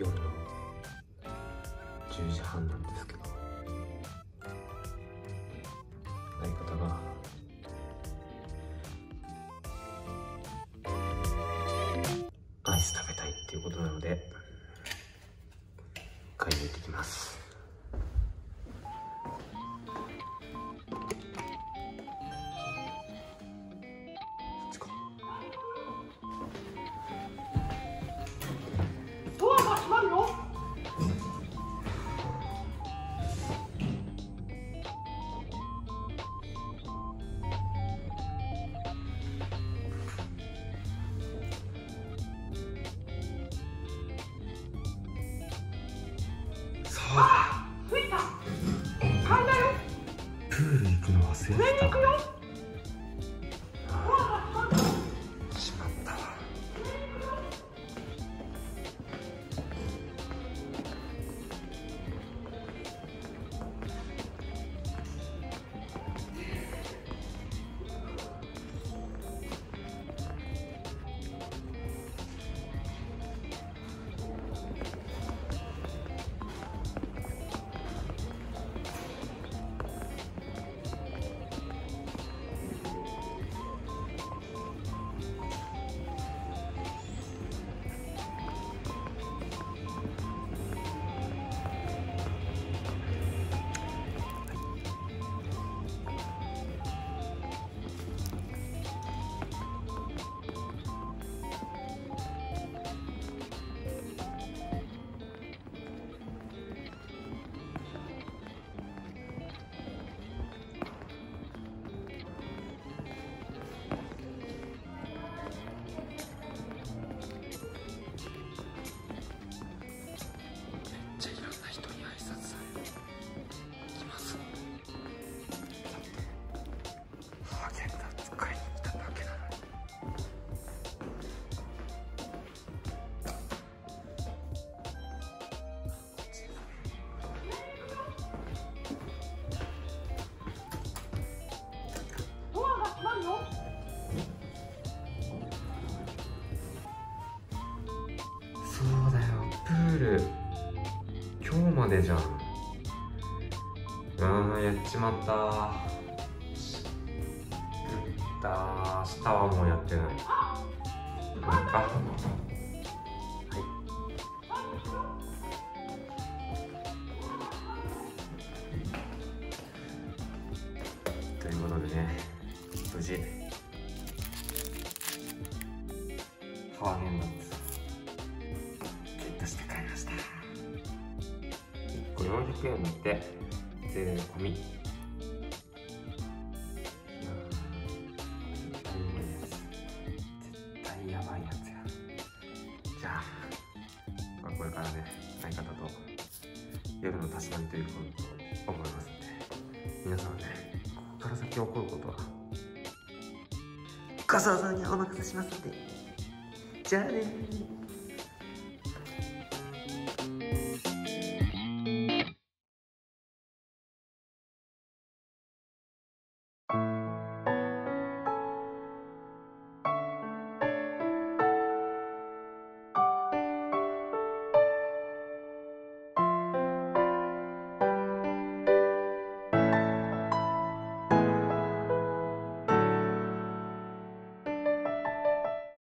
夜の10時半なんですけど。相方がアイス食べたいっていうことなので買いに行ってきます。た。階だよ。プール行くの忘れ上にてた行くよ今日までじゃん。あーやっちまった。しった明日はもうやってない。あはい。ということでね無事。ハワゲンダ400円で税込み絶対やばいやつや。じゃあまあこれからね相方と夜のたしなみということを思いますので皆さんねここから先起こることは深澤さんにお任せしますので。じゃあね